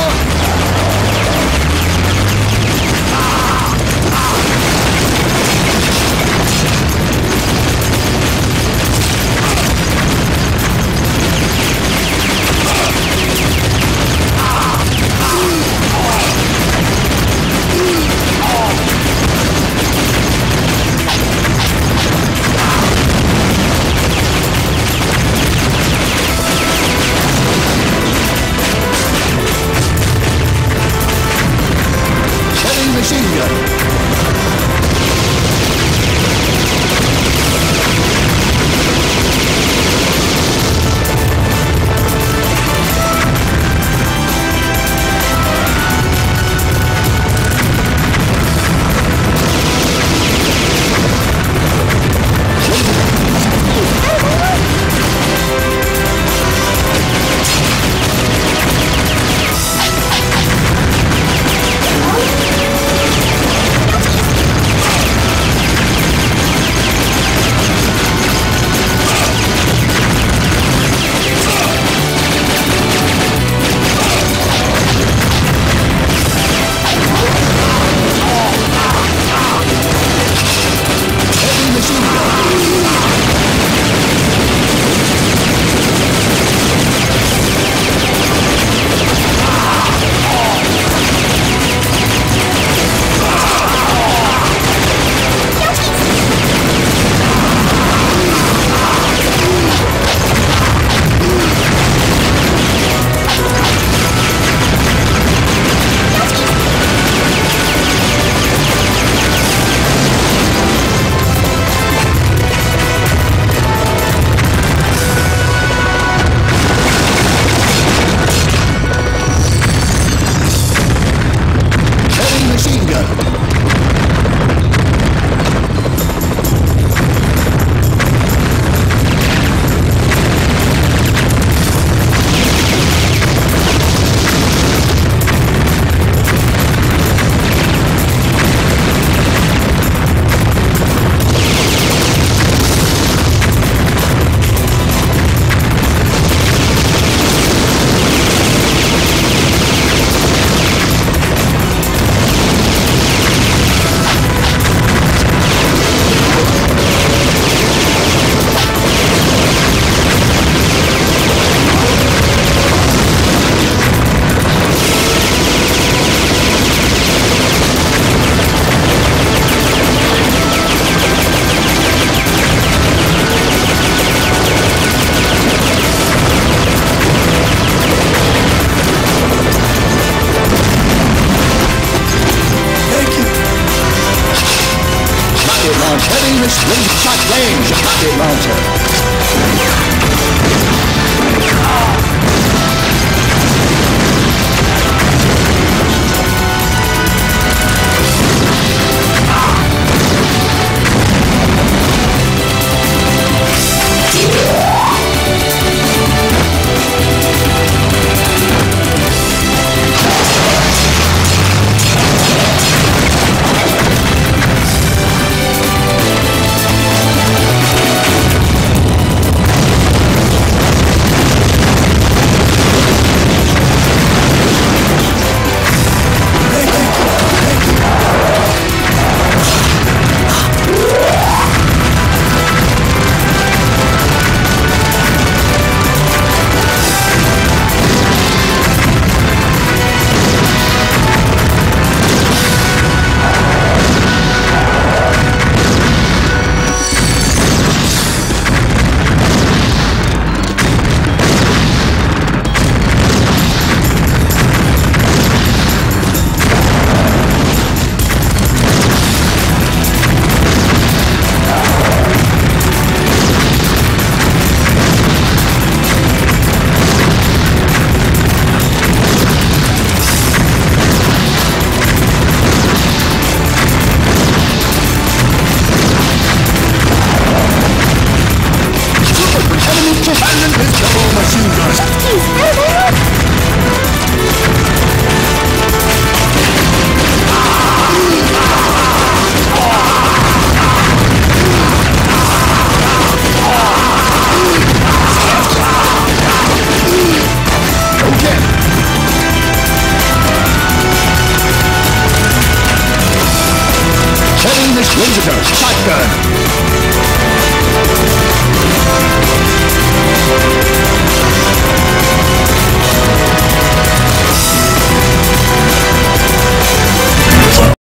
ああ machine shot range. Rocket silent his double machine gun. Please, help us! Shutting this laser shotgun!